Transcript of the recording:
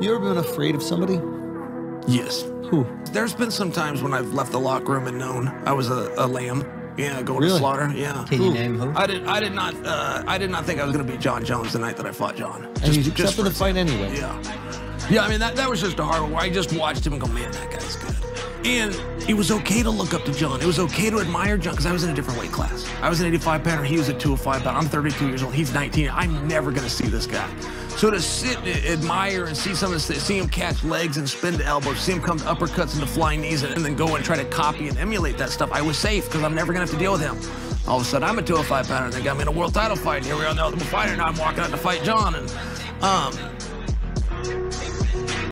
You ever been afraid of somebody? Yes. Who? There's been some times when I've left the locker room and known I was a, a lamb. Yeah, going Really? to slaughter. Yeah. Can you name who? I did. I did not. Uh, I did not think I was going to beat Jon Jones the night that I fought Jon. And you just accepted for the fight anyway. Yeah. Yeah, I mean, that, that was just a hard one I just watched him and go, man, that guy's good. And it was okay to look up to Jon. It was okay to admire Jon because I was in a different weight class. I was an 85 pounder. He was a 205 pounder. I'm 32 years old. He's 19. I'm never going to see this guy. So to sit and admire and see some of this, see him catch legs and spin the elbows, see him come to uppercuts and to flying knees and, and then go and try to copy and emulate that stuff, I was safe because I'm never going to have to deal with him. All of a sudden, I'm a 205 pounder. They got me in a world title fight. And Here we are, the ultimate fighter. Now I'm walking out to fight Jon. And um,